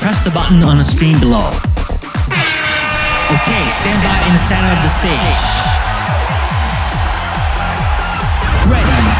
Press the button on the screen below. Okay, stand by in the center of the stage. Ready.